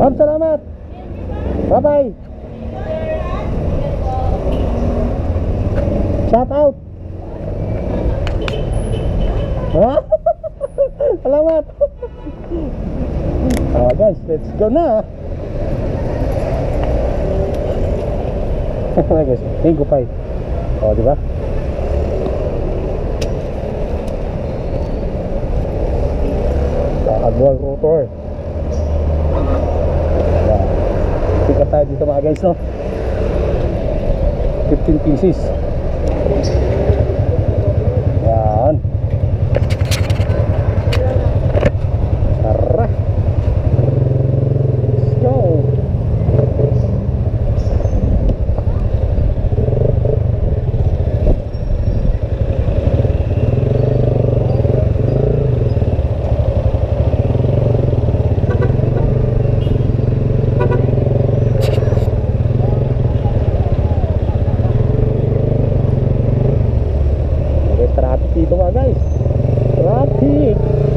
Ma'am, salamat. Bye-bye. Shout out. Ha? salamat. Oh, guys, let's go na. guys, mango pie. Oh, di ba? Nakagawa ko to eh. Dito mga guys, no? 15 pieces. Rápido.